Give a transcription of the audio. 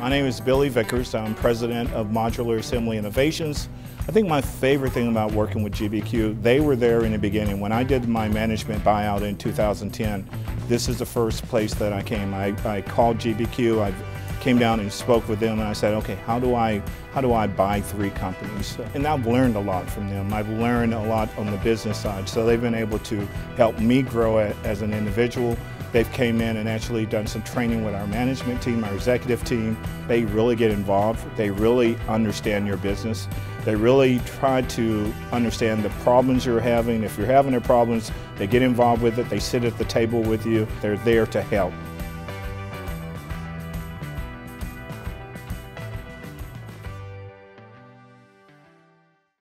My name is Billy Vickers. I'm president of Modular Assembly Innovations. I think my favorite thing about working with GBQ, they were there in the beginning. When I did my management buyout in 2010, this is the first place that I came. I, I called GBQ, I came down and spoke with them and I said, okay, how do I, how do I buy three companies? And I've learned a lot from them. I've learned a lot on the business side. So they've been able to help me grow as an individual. They've came in and actually done some training with our management team, our executive team. They really get involved. They really understand your business. They really try to understand the problems you're having. If you're having their problems, they get involved with it. They sit at the table with you. They're there to help.